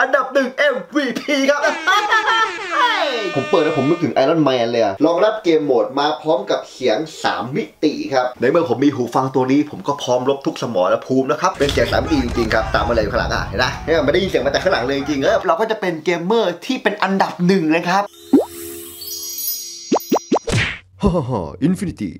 อันดับหนึ่ง MVP ครับ ผมเปิดแล้วผมนึกถึง Iron Man เลยอะรองรับ game mode มาพร้อมกับเสียง 3 มิติครับ ในเมื่อผมมีหูฟังตัวนี้ ผมก็พร้อมรบทุกสมรภูมินะครับ เป็นเสียง3มิติจริงๆครับ ตามมาเลยข้างหลังอะเห็นไหมเนี่ยไม่ได้ยินเสียงมาแต่ข้างหลังเลยจริงๆเออเราก็จะเป็นเกมเมอร์ที่เป็นอันดับหนึ่งนะครับฮ่าฮ่า infinity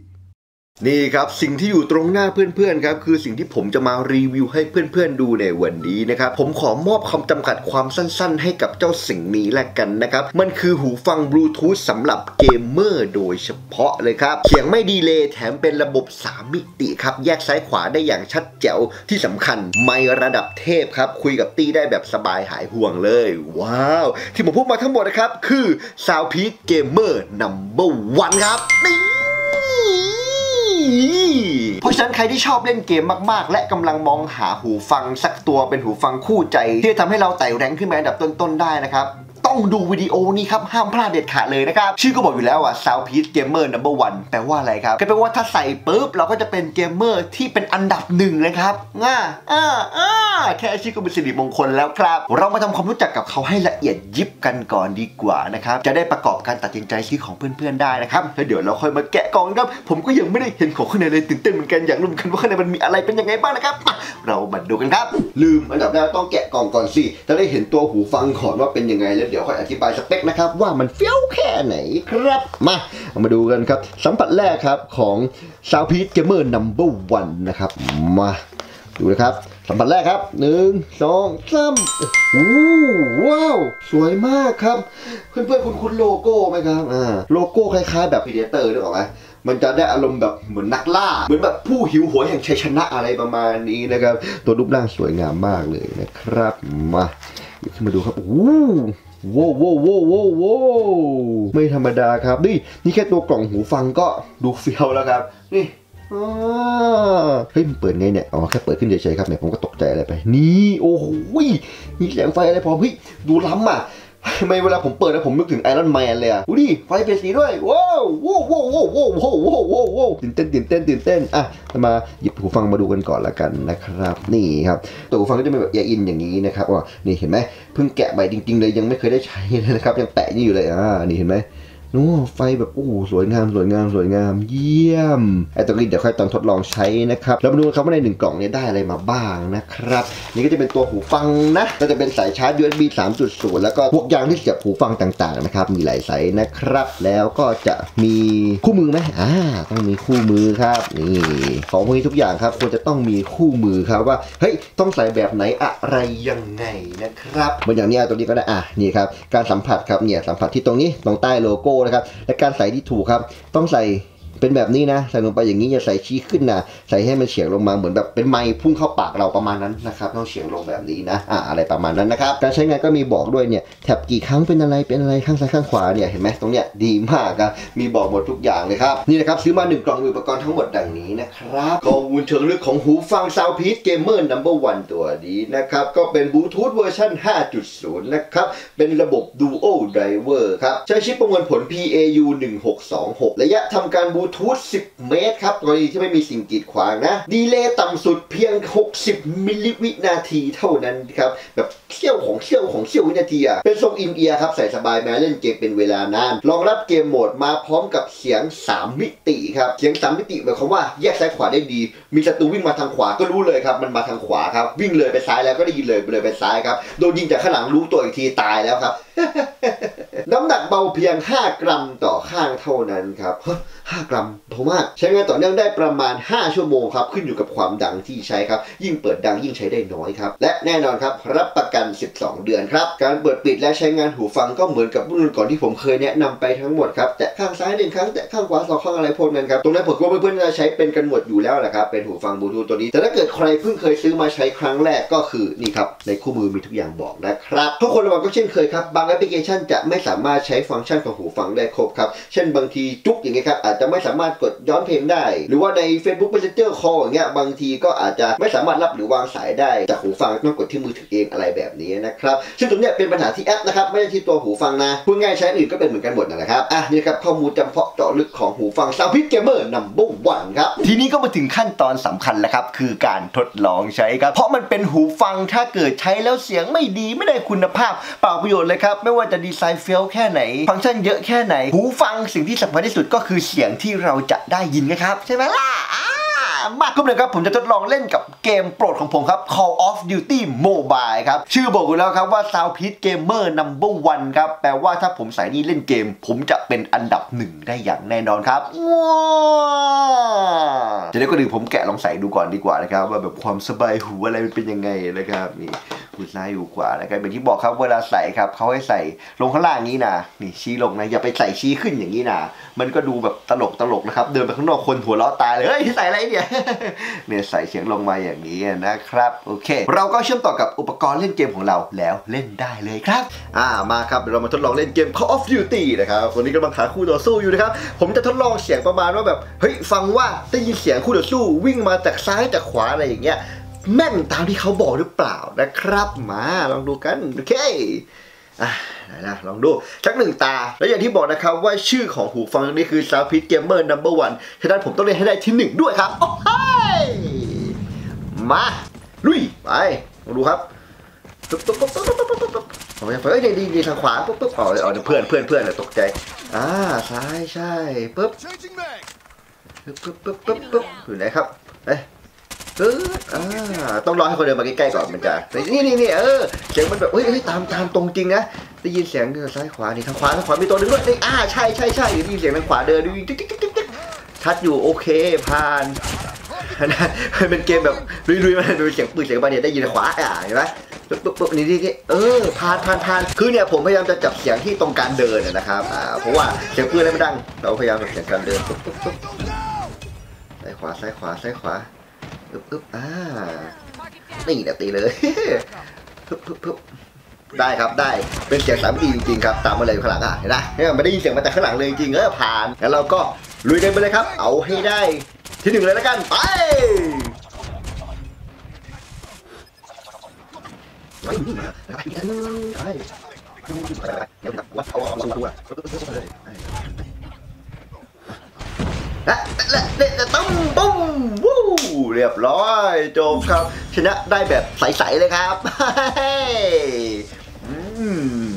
นี่ครับสิ่งที่อยู่ตรงหน้าเพื่อนๆครับคือสิ่งที่ผมจะมารีวิวให้เพื่อนๆดูในวันนี้นะครับผมขอมอบคำจำกัดความสั้นๆ ให้กับเจ้าสิ่งนี้แล้วกันนะครับมันคือหูฟังบลูทูธสำหรับเกมเมอร์โดยเฉพาะเลยครับเสียงไม่ delay แถมเป็นระบบ 3 มิติครับแยกซ้ายขวาได้อย่างชัดแจ๋วที่สำคัญไม่ระดับเทพครับคุยกับตี้ได้แบบสบายหายห่วงเลย ว้าว ที่ผมพูดมาทั้งหมดนะครับคือ Soundpeak Gamer Number One ครับนี่ เพราะฉะนั้นใครที่ชอบเล่นเกมมากๆ และกำลังมองหาหูฟังสักตัวเป็นหูฟังคู่ใจ ที่จะทำให้เราไต่แรงขึ้นมาอันดับต้นๆได้นะครับ ต้องดูวิดีโอนี้ครับ ห้ามพลาดเด็ดขาดเลยนะครับ ชื่อก็บอกอยู่แล้วอะ Soundpeak Gamer Number One แปลว่าอะไรครับก็แปลว่าถ้าใส่ปุ๊บ เราก็จะเป็นเกมเมอร์ที่เป็นอันดับหนึ่งนะครับง่าอ่าอ่าแค่ชื่อก็เป็นสิริมงคลแล้วครับ เรามาทำความรู้จักกับเขาให้ละเอียดยิบกันก่อนดีกว่านะครับ จะได้ประกอบการตัดสินใจซื้อของเพื่อนๆได้นะครับแล้วเดี๋ยวเราค่อยมาแกะกล่องครับ ผมก็ยังไม่ได้เห็นของข้างในเลยตื่นเต้นเหมือนกันอยากรู้เหมือนกันว่าข้างในมันมีอะไรเป็นยังไงบ้างนะครับ เรามาดูกันครับ ลืมอันดับแรกต้องแกะกล่องก่อนสิจะได้เห็นตัวหูฟังก่อนว่าเป็นยังไงแล้วเดี๋ยวค่อยอธิบายสเปคนะครับว่ามันเฟี้ยวแค่ไหนครับ มาเอามาดูกันครับ สัมผัสแรกครับของ SoundPEATS Gamer Number One นะครับ มาดูนะครับ สัมผัสแรกครับหนึ่งสองสามโอ้โหว้าว สวยมากครับ เพื่อนๆคุ้นคุ้นโลโก้ไหมครับอ่าโลโก้คล้ายๆ แบบ Predator นึกออกไหมมันจะได้อารมณ์แบบเหมือนนักล่า เหมือนแบบผู้หิวโหยแห่งชัยชนะอะไรประมาณนี้นะครับ ตัวรูปร่างสวยงามมากเลยนะครับ มาขึ้นมาดูครับโอ้ โว้วโว้วโว้วโว้วโว้ไม่ธรรมดาครับ นี่นี่แค่ตัวกล่องหูฟังก็ดูเฟี้ยวแล้วครับ นี่เฮ้ยมันเปิดไงเนี่ยอ๋อแค่เปิดขึ้นเฉยๆครับเนี่ยผมก็ตกใจอะไรไป นี่โอ้โหมีแสงไฟอะไรพร้อมเฮ้ยดูล้ำอะทำไมเวลาผมเปิดแล้วผมนึกถึงไอรอนแมนเลยอะดูดิไฟเปลี่ยนสีด้วยว้า ว้าวว้าวว้าว้าว้าว้าว้าวตื่นเต้นตื่นเต้นตื่นเต้นอะมาหยิบหูฟังมาดูกันก่อนละกันนะครับ นี่ครับตัวหูฟังก็จะเป็นแบบแยอินอย่างนี้นะครับว่านี่เห็นไหมเพิ่งแกะใหม่จริงๆเลยยังไม่เคยได้ใช้เลยนะครับยังแปะนี่อยู่เลยอ่านี่เห็นไหม โอ้ไฟแบบโอ้สวยงามสวยงามสวยงาม เยี่ยมไอตรงนี้เดี๋ยวค่อยตอนทดลองใช้นะครับแล้วมาดูครับว่าในหนึ่งกล่องเนี้ได้อะไรมาบ้างนะครับนี่ก็จะเป็นตัวหูฟังนะก็จะเป็นสายชาร์จ USB 3.0 แล้วก็พวกยางที่เสียบหูฟังต่างๆนะครับมีหลายสายนะครับ แล้วก็จะมีคู่มือไหมอ่าต้องมีคู่มือครับนี่ของพวกนี้ทุกอย่างครับควรจะต้องมีคู่มือครับว่าเฮ้ยต้องใส่แบบไหนอะไรยังไงนะครับเหมือนอย่างนี้ตัวนี้ก็ได้อะนี่ครับการสัมผัสครับเนี่ยสัมผัสที่ตรงนี้ตรงใต้โลโก้นะครับและการใส่ที่ถูกครับ ต้องใส่ เป็นแบบนี้นะใส่ลงไปอย่างนี้อย่าใส่ชี้ขึ้นนะใส่ให้มันเฉียงลงมาเหมือนแบบเป็นไม้พุ่งเข้าปากเราประมาณนั้นนะครับต้องเฉียงลงแบบนี้นะอ่าอะไรประมาณนั้นนะครับการใช้งานก็มีบอกด้วยเนี่ยแถบกี่ครั้งเป็นอะไรเป็นอะไรข้างซ้ายข้างขวาเนี่ยเห็นไหมตรงเนี้ยดีมากครับมีบอกหมดทุกอย่างเลยครับนี่นะครับซื้อมาหนึ่งกล่องอุปกรณ์ทั้งหมดดังนี้นะครับข้อมูลเชิงลึกของหูฟัง Soundpeak Gamer Number One ตัวนี้นะครับก็เป็นบลูทูธเวอร์ชัน5.0 นะครับเป็นระบบ Dual Driver ครับใช้ชิปประมวลผล PAU 1626 ระยะทำการบูทูธ 10 เมตรครับกรณีที่ไม่มีสิ่งกีดขวางนะ delay ต่ำสุดเพียง 60 มิลลิวินาทีเท่านั้นครับ แบบเสี้ยวของเสี้ยวของเสี้ยววินาทีอะเป็นทรง in-ear ครับ ใส่สบายแม้เล่นเกมเป็นเวลานาน รองรับ game mode มาพร้อมกับเสียง 3 มิติครับ เสียง 3 มิติหมายความว่าแยกซ้ายขวาได้ดี มีศัตรูวิ่งมาทางขวาก็รู้เลยครับ มันมาทางขวาครับ วิ่งเลยไปซ้ายแล้วก็ได้ยินเลยเลยไปซ้ายครับ โดนยิงจากข้างหลังรู้ตัวอีกทีตายแล้วครับ เพียง 5 กรัมต่อข้างเท่านั้นครับ5กรัมโถมาก ใช้งานต่อเนื่องได้ประมาณ 5 ชั่วโมงครับ ขึ้นอยู่กับความดังที่ใช้ครับ ยิ่งเปิดดังยิ่งใช้ได้น้อยครับ และแน่นอนครับ รับประกัน 12 เดือนครับ การเปิดปิดและใช้งานหูฟังก็เหมือนกับรุ่นก่อนที่ผมเคยแนะนำไปทั้งหมดครับ แตะข้างซ้ายหนึ่งครั้งแตะข้างขวาสองครั้งอะไรพวกนั้นครับ ตรงนั้นผมว่าเพื่อนๆจะใช้เป็นกันหมดอยู่แล้วแหละครับ เป็นหูฟังบลูทูธตัวนี้ แต่ถ้าเกิดใครเพิ่งเคยซื้อมาใช้ครั้งแรกก็คือนี่ครับ ในคู่มือมีทุกอย่างบอกนะครับ ทุกคนระวังก็เช่นเคยครับ บางแอปพลิเคชันจะไม่สามารถใช้ฟังชันของหูฟังได้ครบครับ เช่นบางทีจุกอย่างเงี้ยครับอาจจะไม่สามารถกดย้อนเพลงได้ หรือว่าใน Facebook Messenger Call อย่างเงี้ยบางทีก็อาจจะไม่สามารถรับหรือวางสายได้จากหูฟังต้องกดที่มือถือเองอะไรแบบนี้นะครับซึ่งตรงเนี้ยเป็นปัญหาที่แอปนะครับไม่ใช่ที่ตัวหูฟังนะพูดง่ายใช้อื่นก็เป็นเหมือนกันหมดนั่นแหละครับอะนี่ครับข้อมูลจำเพาะเจาะลึกของหูฟัง s o u n d p i t Gamer Number One ครับทีนี้ก็มาถึงขั้นตอนสำคัญแล้วครับคือการทดลองใช้ครับเพราะมันเป็นหูฟังถ้าเกิดใช้แล้วเสียงไม่ดีไม่ได้คุณภาพเปล่าประโยชน์เลยครับไม่ว่าจะดีไซน์เฟลแค่ไหนฟังก์ชันเยอะแค่ไหน หูฟังสิ่งที่สำคัญที่สุดก็คือเสียงที่เราจะได้ยินนะครับใช่ไหมล่ะอ่ามากก็เลยครับ ผมจะทดลองเล่นกับเกมโปรดของผมครับ Call of Duty Mobile ครับ ชื่อบอกอยู่แล้วครับว่า Soundpit Gamer Number One ครับ แปลว่าถ้าผมใส่นี่เล่นเกม ผมจะเป็นอันดับหนึ่งได้อย่างแน่นอนครับว้าจะได้ก็ดื่มผมแกะลองใส่ดูก่อนดีกว่านะครับ ว่าแบบความสบายหูอะไรมันเป็นยังไงนะครับนี่ หูซ้ายหูขวานะครับเป็นที่บอกครับเวลาใส่ครับเขาให้ใส่ลงข้างล่างนี้นะนี่ชี้ลงนะอย่าไปใส่ชี้ขึ้นอย่างนี้นะมันก็ดูแบบตลกตลกนะครับ เดินไปข้างนอกคนหัวเราะตายเลยเฮ้ยใส่อะไรเนี่ยเนี่ยใส่เสียงลงมาอย่างนี้นะครับโอเค เราก็เชื่อมต่อกับอุปกรณ์เล่นเกมของเราแล้วเล่นได้เลยครับ อ่ามาครับเดี๋ยวเรามาทดลองเล่นเกม Call of Duty นะครับวันนี้กำลังหาคู่ต่อสู้อยู่นะครับผมจะทดลองเสียงประมาณว่าแบบเฮ้ยฟังว่าได้ยินเสียงคู่ต่อสู้วิ่งมาจากซ้ายจากขวาอะไรอย่างเงี้ย แม่นตามที่เขาบอกหรือเปล่านะครับมาลองดูกันโอเคอะไหนนะลองดูชักหนึ่งตา และอย่างที่บอกนะครับว่าชื่อของหูฟังนี้คือ Sound Pit Gamer Number One ฉะนั้นผมต้องเล่นให้ได้ที่หนึ่งด้วยครับ โอ้ยมา ลุย ไป ลองดูครับตุ๊บตุ๊บตุ๊บตุ๊บตุ๊บตุ๊บตุ๊บผมจะเฮ้ยดีดีทางขวาปุ๊บปุ๊บเอาเอาเพื่อนเพื่อนเพื่อนตกใจ อ่าซ้ายใช่ปุ๊บปุ๊บปุ๊บปุ๊บปุ๊บอยู่ไหนครับเอ้ ปึ๊บอ่าต้องรอให้คนเดินมาใกล้ๆก่อนมันจะนี่นี่นี่เออเสียงมันแบบเฮ้ยตามตามตรงจริงนะได้ยินเสียงเดินซ้ายขวานี่ทางขวาทางขวามีตัวหนึงด้วยนี่อ่าใช่ใช่ใช่ได้ยินเสียงทางขวาเดินดูจิ๊กจิ๊กจิ๊กจิ๊กชัดอยู่โอเคผ่านนะเป็นเกมแบบลุยๆมาดูเสียงปืนเสียงบาเนี่ยได้ยินขวาอ่าเห็นไหมปึ๊บปึ๊บปึ๊บนี่นี่นี่เออผ่านผ่านผ่านคือเนี่ยผมพยายามจะจับเสียงที่ตรงการเดินนะครับอ่าเพราะว่าเสียงปืนอะไรไม่ดัง เราพยายามจับเสียงการเดินปึ๊บปึ๊บปึ๊บซ้ายขวาซ้ายขวาซ้ายขวา อึ๊บอึ๊บอ่านี่แหละตีเลยปึ๊บปึ๊บปึ๊บได้ครับได้เป็นเสียงสามดีจริงๆครับตามมาเลยข้างหลังอะเห็นไหมเนี่ยไม่ได้ยินเสียงมาจากข้างหลังเลยจริงเออผ่านแล้วเราก็ลุยกันไปเลยครับ เอาให้ได้ที่หนึ่งเลยแล้วกันไปไปวัดเอาเอาตัวและและและและตุ้มปุ้มวู้ เรียบร้อยจบครับ ชนะได้แบบใสๆเลยครับฮ้อืม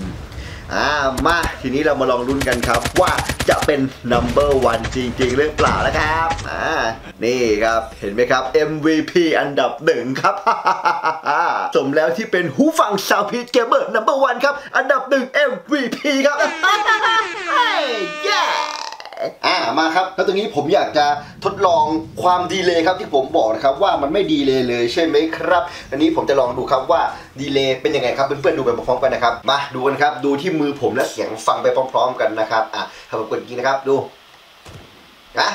อ่ามาทีนี้เรามาลองลุ้นกันครับว่าจะเป็น number one จริง ๆ หรือเปล่านะครับอ่านี่ครับเห็นไหมครับ MVP อันดับหนึ่งครับ สมแล้วที่เป็นหูฟัง Soundpit Gamer number one ครับ อันดับหนึ่ง MVP ครับเฮ้ย yeah อ่ามาครับแล้วตรงนี้ผมอยากจะทดลองความ delay ครับที่ผมบอกนะครับว่ามันไม่ delay เลยใช่ไหมครับอันนี้ผมจะลองดูครับว่า delay เป็นยังไงครับเพื่อนๆดูไปพร้อมๆกันนะครับมาดูกันครับดูที่มือผมและเสียงฟังไปพร้อม ๆ กันนะครับอะถ้าผมกดอย่างนี้นะครับดูนะ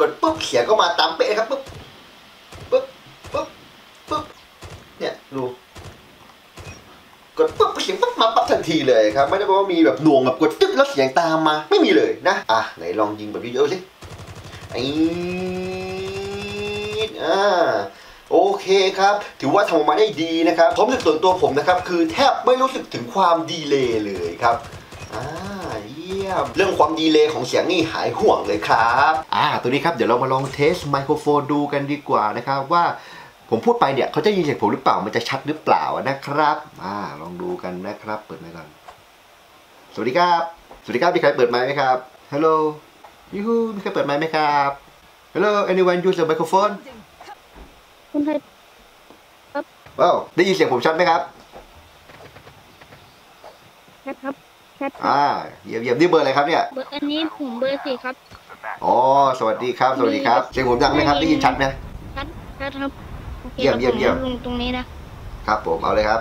กดปุ๊บเสียงก็มาตามเป๊ะครับปุ๊บปุ๊บปุ๊บปุ๊บเนี่ยดู กดปุ๊บเสียงปุ๊บมาปั๊บทันทีเลยครับ ไม่ได้บอกว่ามีแบบหน่วงแบบกดตึ๊บแล้วเสียงตามมาไม่มีเลยนะ อะไหนลองยิงแบบเยอะๆสิไอ้อ่าโอเคครับ ถือว่าทำออกมาได้ดีนะครับผมรู้สึกส่วนตัวผมนะครับ คือแทบไม่รู้สึกถึงความดีเลย์เลยครับอ่าเยี่ยม เรื่องความดีเลย์ของเสียงนี่หายห่วงเลยครับ อ่า ตัวนี้ครับ เดี๋ยวเรามาลองเทสไมโครโฟนดูกันดีกว่านะครับว่า ผมพูดไปเนี่ยเขาจะยินเสียงผมหรือเปล่ามันจะชัดหรือเปล่านะครับอ่าลองดูกันนะครับ เปิดไมค์ก่อนสวัสดีครับ สวัสดีครับมีใครเปิดไมค์ไหมครับฮัลโหลยูฮูมีใครเปิดไมค์ไหมครับฮัลโหล anyone use the microphone คุณไทยว้าวได้ยินเสียงผมชัดไหมครับแคทครับแคทอ่าเยี่ยมเยี่ยมนี่เบอร์อะไรครับเนี่ยเบอร์อันนี้ผมเบอร์สี่ครับอ๋อสวัสดีครับ สวัสดีครับ เสียงผมดังไหมครับได้ยินชัดไหมแคทแคทครับโอ เคเยี่ยมครับเยี่ยมเยี่ยมผลงตรงนี้นะครับผมเอาเลยครับ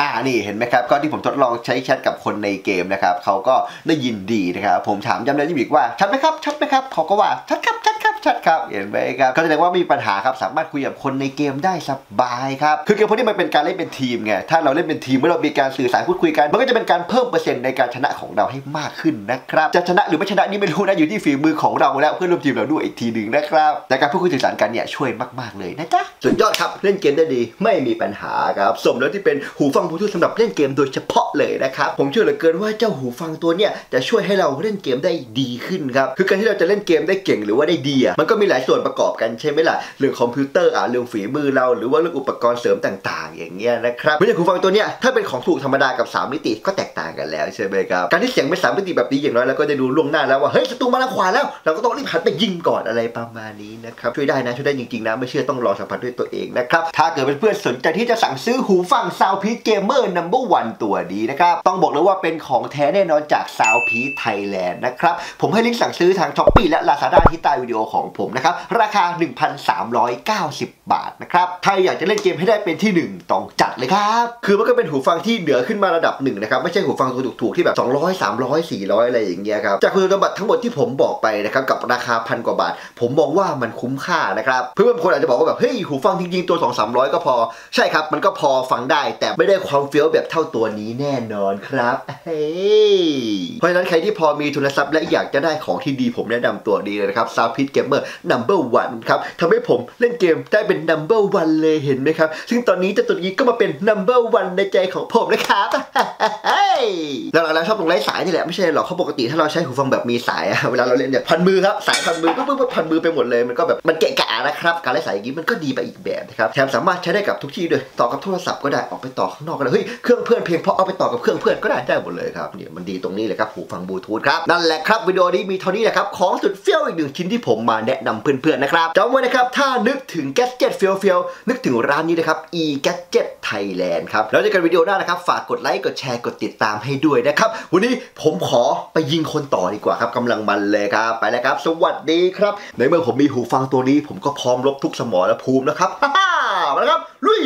อ่านี่เห็นไหมครับก็ที่ผมทดลองใช้แชทกับคนในเกมนะครับเขาก็ได้ยินดีนะครับผมถามย้ำแล้วย้ำอีกว่าชัดไหมครับชัดไหมครับเขาก็ว่าชัดครับชัดครับ ชัดๆครับเห็นไหมครับก็แสดงว่ามีปัญหาครับสามารถคุยกับคนในเกมได้สบายครับคือเกมพวกนี้มันเป็นการเล่นเป็นทีมไงถ้าเราเล่นเป็นทีมเมื่อเรามีการสื่อสารพูดคุยกัน มันก็จะเป็นการเพิ่มเปอร์เซ็นต์ในการชนะของเราให้มากขึ้นนะครับจะชนะหรือไม่ชนะนี่ไม่รู้นะอยู่ที่ฝีมือของเราและเพื่อนร่วมทีมเราด้วยอีกทีหนึ่งนะครับแต่การพูดคุยสื่อสารกันเนี่ยช่วยมากๆเลยนะจ๊ะสุดยอดครับเล่นเกมได้ดีไม่มีปัญหาครับสมแล้วที่เป็นหูฟังบลูทูธสำหรับเล่นเกมโดยเฉพาะเลยนะครับผมเชื่อเหลือเกินว่าเจ้าหูฟังตัวเนี่ยจะช่วยให้เราเล่นเกมได้ดีขึ้นครับคือการที่เราจะเล่นเกมได้เก่งหรือว่าได้ดีอะมันก็มีหลายส่วนประกอบกันใช่ไหมล่ะเรื่องคอมพิวเตอร์อะเรื่องฝีมือเรา หรือว่าเรื่องอุปกรณ์เสริมต่างๆ อย่างเงี้ยนะครับเหมือนอย่างหูฟังตัวเนี้ยถ้าเป็นของถูกธรรมดากับ 3 มิติก็แตกต่างกันแล้วใช่ไหมครับการที่เสียงเป็นสามมิติแบบนี้อย่างน้อยเราก็จะรู้ล่วงหน้าแล้วว่าเฮ้ยศัตรูมาทางขวาแล้ว เราก็ต้องรีบหันไปยิงก่อนอะไรประมาณนี้นะครับช่วยได้นะช่วยได้จริงๆนะไม่เชื่อต้องลองสัมผัสด้วยตัวเองนะครับถ้าเกิดเพื่อนๆสนใจที่จะสั่งซื้อหูฟัง SoundPEATS Gamer Number One ตัวนี้นะครับต้องบอกเลยว่าเป็นของแท้แน่นอนจาก SoundPEATS Thailand นะครับผมให้ลิงก์สั่งซื้อทาง s h อ p e e และ Lazada ที่ใต้วิดีโอของผมนะครับ ราคา 1,390 บาทนะครับถ้าอยากจะเล่นเกมให้ได้เป็นที่หนึ่งต้องจัดเลยครับ คือมันก็เป็นหูฟังที่เหนือขึ้นมาระดับหนึ่งนะครับ ไม่ใช่หูฟังตัวถูกๆที่แบบ 200 300 400 อะไรอย่างเงี้ยครับ จากคุณสมบัติทั้งหมดที่ผมบอกไปนะครับกับราคาพันกว่าบาท ผมมองว่ามันคุ้มค่านะครับ เพื่อนๆบางคนอาจจะบอกว่าแบบเฮ้ยหูฟังจริงๆตัว 2 300 ก็พอ ใช่ครับ มันก็พอฟังได้ แต่ไม่ได้ความเฟี้ยวแบบเท่าตัวนี้แน่นอนครับเฮ้ยเพราะฉะนั้นใครที่พอมีทุนทรัพย์และอยากจะได้ของที่ดีผมแนะนำตัวดีเลยนะครับ SoundPEATS Gamer Number One ครับทำให้ผมเล่นเกมได้เป็น Number One เลยเห็นไหมครับ ซึ่งตอนนี้เจ้าตัวนี้ก็มาเป็น Number One ในใจของผมนะครับเฮ้ยแล้วเราชอบตรงไร้สายนี่แหละไม่ใช่หรอกเขาปกติถ้าเราใช้หูฟังแบบมีสายอะเวลาเราเล่นเนี่ยพันมือครับสายพันมือปุ๊บปุ๊บปุ๊บพันมือไปหมดเลยมันก็แบบมันเกะกะนะครับการไร้สายอย่างนี้มันก็ดีไปอีกแบบนะครับแถมสามารถใช้ได้กับทุกที่ด้วยต่อกับโทรศัพท์ก็ได้ออกไปต่อข้างนอกก็ได้เฮ้ยเครื่องเพื่อนเพลงเพราะเอาไปต่อกับเครื่องเพื่อนก็ได้ได้หมดเลยครับเนี่ยมันดีตรงนี้เลยครับหูฟังบลูทูธครับนั่นแหละครับวิดีโอนี้มีเท่านี้แหละครับของสุดเฟี้ยวอีกหนึ่งชิ้นที่ผมมาแนะนำเพื่อนๆนะครับจำไว้นะครับ ถ้านึกถึง gadget เฟี้ยวเฟี้ยวนึกถึงร้านนี้นะครับ e gadget Thailand ครับ แล้วเจอกันวิดีโอหน้านะครับ ฝากกดไลค์ กดแชร์ กดติดตามให้ด้วยนะครับ วันนี้ผมขอไปยิงคนต่อดีกว่าครับกำลังมันเลยครับ ไปแล้วครับ สวัสดีครับ ในเมื่อผมมีหูฟังตัวนี้ ผมก็พร้อมลบทุกสมอและภูมิแล้วครับฮ่ามาแล้วครับ ลุย